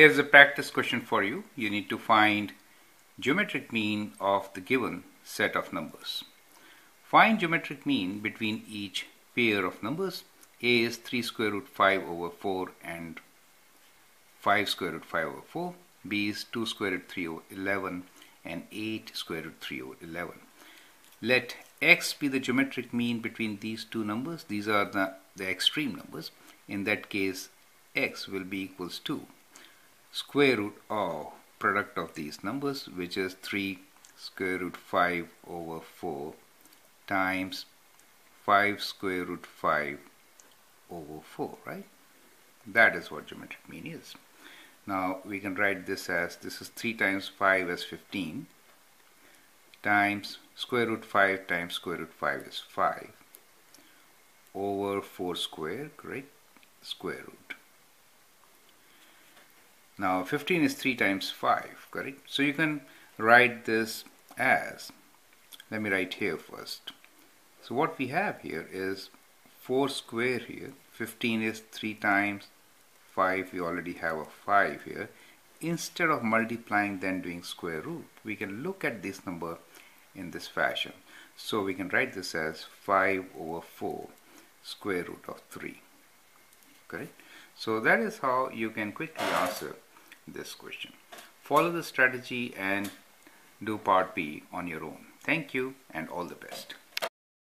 Here's a practice question for you. You need to find geometric mean of the given set of numbers. Find geometric mean between each pair of numbers. A is 3 square root 5 over 4 and 5 square root 5 over 4. B is 2 square root 3 over 11 and 8 square root 3 over 11. Let x be the geometric mean between these two numbers. These are the, the extreme numbers. In that case, x will be equals to square root of product of these numbers which is 3 square root 5 over 4 times 5 square root 5 over 4 right? That is what geometric mean is. Now we can write this as this is 3 times 5 is 15 times square root 5 times square root 5 is 5 over 4 square great square root now 15 is 3 times 5, correct? So you can write this as, let me write here first. So what we have here is 4 square here, 15 is 3 times 5, we already have a 5 here. Instead of multiplying then doing square root, we can look at this number in this fashion. So we can write this as 5 over 4 square root of 3. Correct? So that is how you can quickly answer this question. Follow the strategy and do part B on your own. Thank you and all the best.